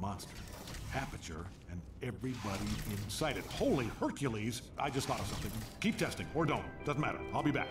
monster. Aperture and everybody inside it. Holy Hercules! I just thought of something. Keep testing, or don't. Doesn't matter. I'll be back.